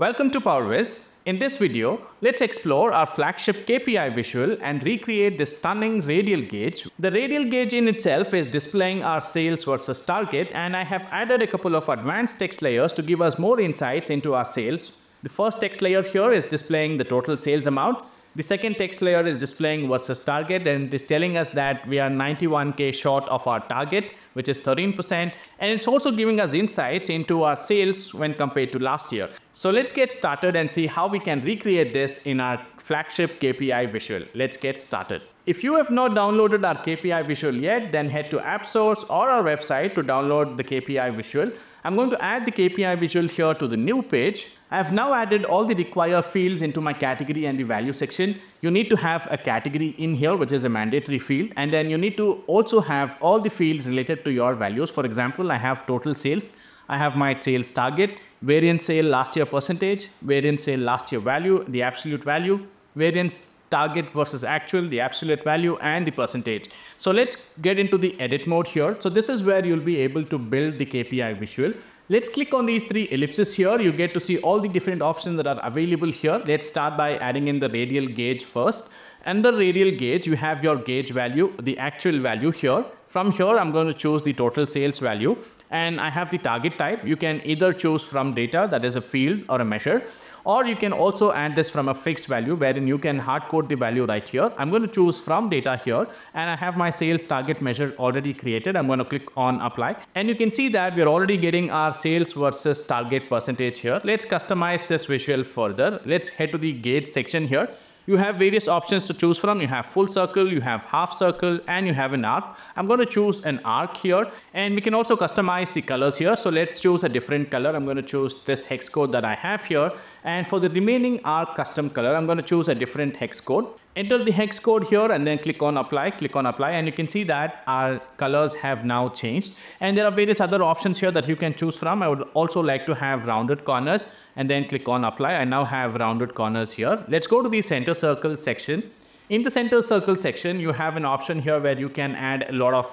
Welcome to PowerViz. In this video, let's explore our flagship KPI visual and recreate this stunning radial gauge. The radial gauge in itself is displaying our sales versus target and I have added a couple of advanced text layers to give us more insights into our sales. The first text layer here is displaying the total sales amount the second text layer is displaying versus target and it is telling us that we are 91k short of our target which is 13% and it's also giving us insights into our sales when compared to last year. So let's get started and see how we can recreate this in our flagship KPI visual. Let's get started. If you have not downloaded our KPI visual yet, then head to AppSource or our website to download the KPI visual. I'm going to add the KPI visual here to the new page. I have now added all the required fields into my category and the value section. You need to have a category in here, which is a mandatory field. And then you need to also have all the fields related to your values. For example, I have total sales. I have my sales target, variance sale last year percentage, variance sale last year value, the absolute value, variance target versus actual, the absolute value and the percentage. So let's get into the edit mode here. So this is where you'll be able to build the KPI visual. Let's click on these three ellipses here. You get to see all the different options that are available here. Let's start by adding in the radial gauge first. And the radial gauge, you have your gauge value, the actual value here. From here, I'm going to choose the total sales value and I have the target type. You can either choose from data that is a field or a measure or you can also add this from a fixed value wherein you can hard code the value right here. I'm going to choose from data here and I have my sales target measure already created. I'm going to click on apply and you can see that we're already getting our sales versus target percentage here. Let's customize this visual further. Let's head to the gauge section here you have various options to choose from. You have full circle, you have half circle, and you have an arc. I'm going to choose an arc here, and we can also customize the colors here. So let's choose a different color. I'm going to choose this hex code that I have here. And for the remaining arc custom color, I'm going to choose a different hex code enter the hex code here and then click on apply click on apply and you can see that our colors have now changed and there are various other options here that you can choose from i would also like to have rounded corners and then click on apply. I now have rounded corners here. Let's go to the center circle section. In the center circle section you have an option here where you can add a lot of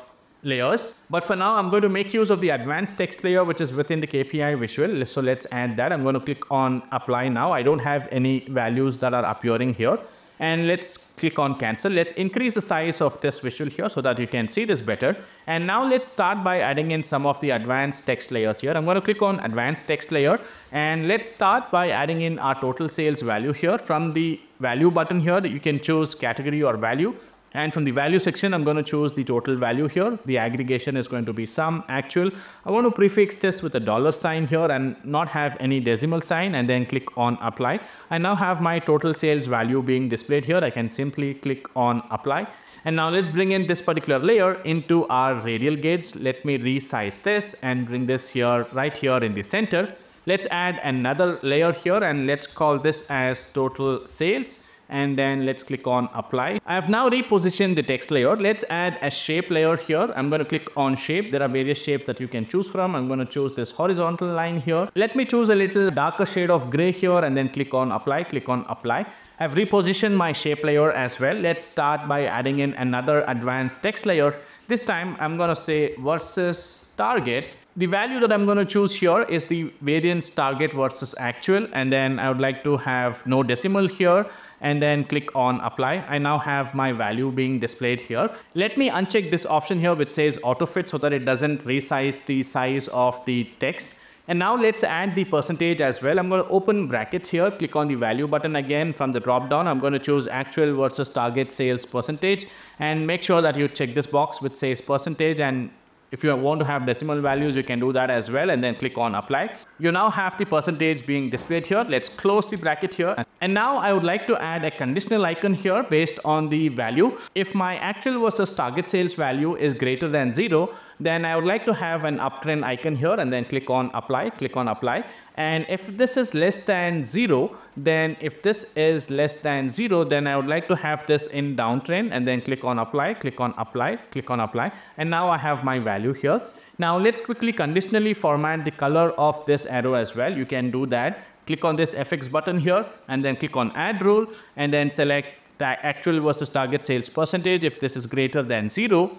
layers. But for now i'm going to make use of the advanced text layer which is within the kpi visual. So let's add that. I'm going to click on apply now. I don't have any values that are appearing here and let's click on cancel. Let's increase the size of this visual here so that you can see this better. And now let's start by adding in some of the advanced text layers here. I'm going to click on advanced text layer and let's start by adding in our total sales value here from the value button here. You can choose category or value and from the value section, I'm going to choose the total value here. The aggregation is going to be sum actual. I want to prefix this with a dollar sign here and not have any decimal sign and then click on apply. I now have my total sales value being displayed here. I can simply click on apply. And now let's bring in this particular layer into our radial gauge. Let me resize this and bring this here right here in the center. Let's add another layer here and let's call this as total sales and then let's click on apply. I have now repositioned the text layer. Let's add a shape layer here. I'm going to click on shape. There are various shapes that you can choose from. I'm going to choose this horizontal line here. Let me choose a little darker shade of gray here and then click on apply, click on apply. I've repositioned my shape layer as well. Let's start by adding in another advanced text layer. This time I'm going to say versus target the value that I'm going to choose here is the variance target versus actual and then I would like to have no decimal here and then click on apply. I now have my value being displayed here. Let me uncheck this option here which says auto fit so that it doesn't resize the size of the text. And now let's add the percentage as well. I'm going to open brackets here, click on the value button again from the drop down. I'm going to choose actual versus target sales percentage and make sure that you check this box which says percentage and if you want to have decimal values, you can do that as well and then click on apply. You now have the percentage being displayed here. Let's close the bracket here. And now I would like to add a conditional icon here based on the value. If my actual versus target sales value is greater than zero, then I would like to have an uptrend icon here and then click on apply, click on apply. And if this is less than zero, then if this is less than zero, then I would like to have this in downtrend and then click on apply, click on apply, click on apply. And now I have my value here. Now let's quickly conditionally format the color of this arrow as well. You can do that. Click on this FX button here and then click on add rule and then select the actual versus target sales percentage. If this is greater than zero,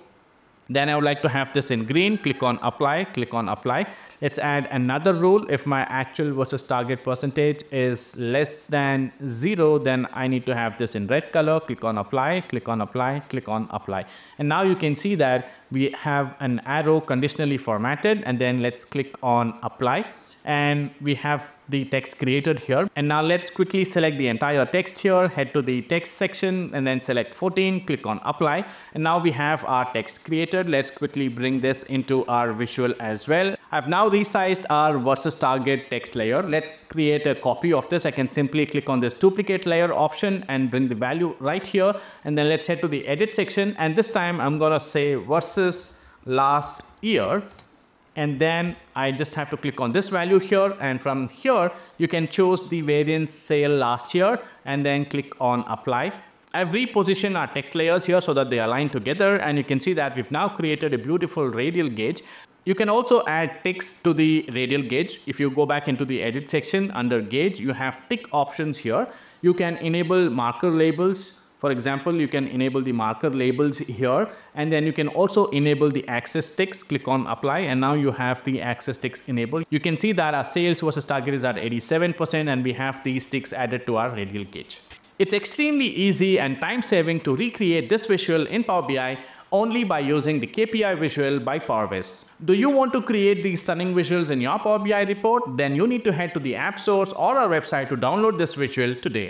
then I would like to have this in green. Click on apply, click on apply. Let's add another rule. If my actual versus target percentage is less than zero, then I need to have this in red color. Click on apply, click on apply, click on apply. And now you can see that we have an arrow conditionally formatted and then let's click on apply and we have the text created here. And now let's quickly select the entire text here, head to the text section and then select 14, click on apply. And now we have our text created. Let's quickly bring this into our visual as well. I've now resized our versus target text layer. Let's create a copy of this. I can simply click on this duplicate layer option and bring the value right here. And then let's head to the edit section. And this time I'm gonna say versus last year and then I just have to click on this value here and from here you can choose the variance sale last year and then click on apply. I've repositioned our text layers here so that they align together and you can see that we've now created a beautiful radial gauge. You can also add ticks to the radial gauge. If you go back into the edit section under gauge, you have tick options here. You can enable marker labels, for example, you can enable the marker labels here and then you can also enable the axis ticks. Click on apply and now you have the axis ticks enabled. You can see that our sales versus target is at 87% and we have these ticks added to our radial gauge. It's extremely easy and time saving to recreate this visual in Power BI only by using the KPI visual by Powerviz. Do you want to create these stunning visuals in your Power BI report? Then you need to head to the app source or our website to download this visual today.